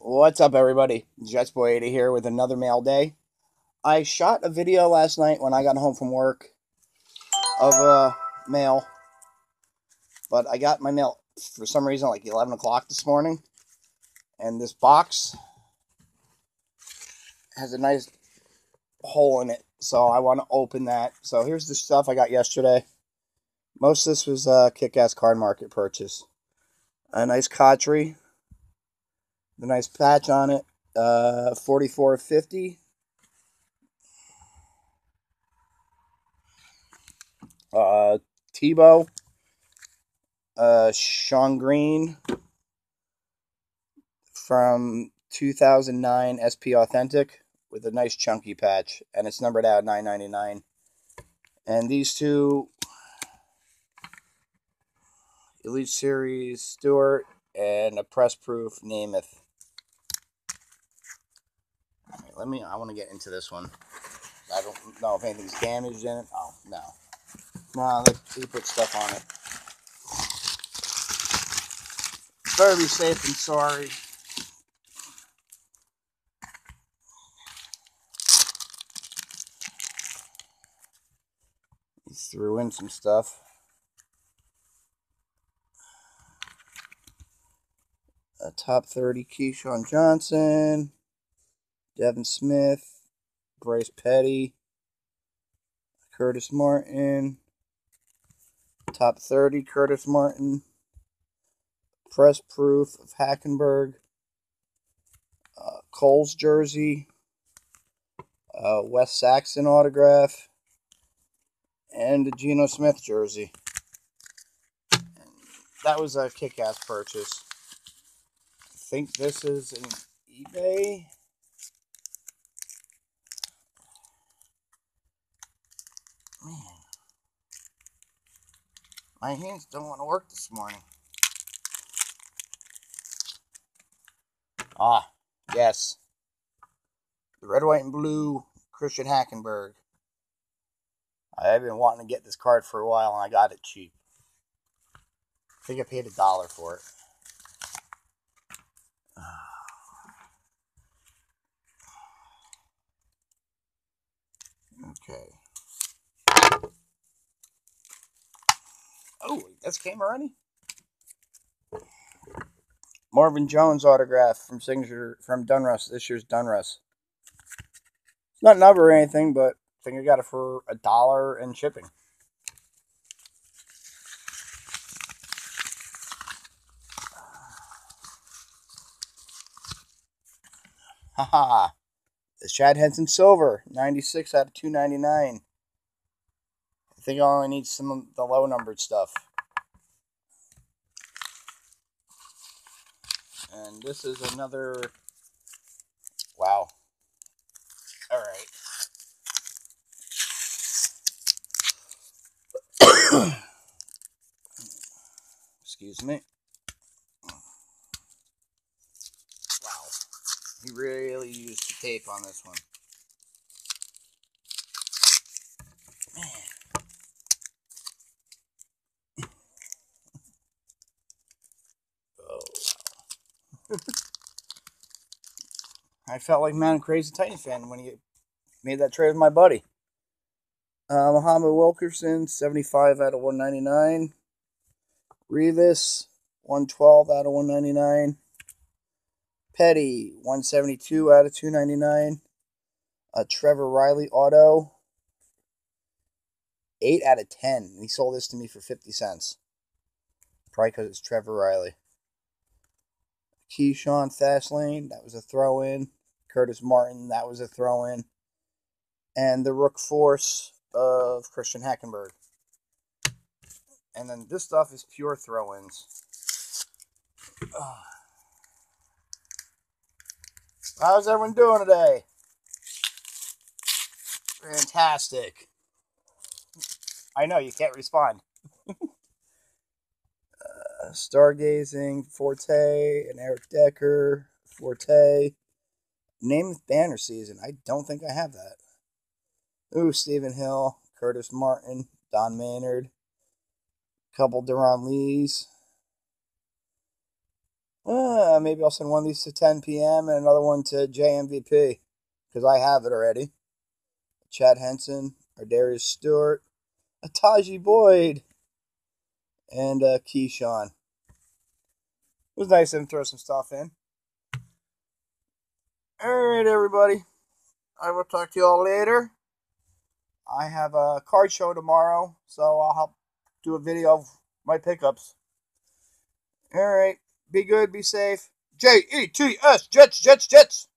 What's up, everybody? JetsBoy80 here with another mail day. I shot a video last night when I got home from work of uh, mail, but I got my mail for some reason like 11 o'clock this morning, and this box has a nice hole in it, so I want to open that. So here's the stuff I got yesterday. Most of this was a kick-ass card market purchase. A nice Cotchery the nice patch on it. Uh, 4450. Uh, Tebow. Uh, Shonn Greene from 2009 SP Authentic with a nice chunky patch, and it's numbered out 999. And these two Elite Series Stewart and a press proof Namath let me, I want to get into this one. I don't know if anything's damaged in it. Oh, no. No, they, put stuff on it. Better be safe than sorry. He threw in some stuff. A top 30 Keyshawn Johnson. Devin Smith, Bryce Petty, Curtis Martin, top 30 Curtis Martin, press proof of Hackenberg, uh, Cole's jersey, uh, Saxon autograph, and a Geno Smith jersey. And that was a kick ass purchase. I think this is an eBay. My hands don't want to work this morning. Ah, yes. The red, white, and blue Christian Hackenberg. I've been wanting to get this card for a while and I got it cheap. I think I paid a dollar for it. Okay. Oh, that's came already. Marvin Jones autograph from signature from Donruss. This year's Donruss. It's not number or anything, but I think I got it for a dollar and shipping. Haha. The Chad Hansen Silver, 96 out of 299 think I only need some of the low numbered stuff. And this is another. Wow. All right. Excuse me. Wow. He really used the tape on this one. I felt like man crazy Titan fan when he made that trade with my buddy. Uh, Muhammad Wilkerson, 75 out of 199. Revis, 112 out of 199. Petty, 172 out of 299. A Trevor Reilly auto, 8 out of 10. He sold this to me for 50 cents. Probably because it's Trevor Reilly. Keyshawn Fastlane, that was a throw in. Curtis Martin, that was a throw in. And the Rook Force of Christian Hackenberg. And then this stuff is pure throw ins. How's everyone doing today? Fantastic. I know you can't respond. Uh, Stargazing, Forte, and Eric Decker, Forte. Name banner season. I don't think I have that. Ooh, Stephen Hill, Curtis Martin, Don Maynard, couple Darron Lees. Uh, maybe I'll send one of these to 10 p.m. and another one to JMVP because I have it already. Chad Hansen, or Darius Stewart, Ataji Boyd, and uh, Keyshawn. It was nice of him to throw some stuff in. All right, everybody. I will talk to you all later. I have a card show tomorrow, so I'll help do a video of my pickups. All right. Be good. Be safe. J E T S. Jets, Jets, Jets.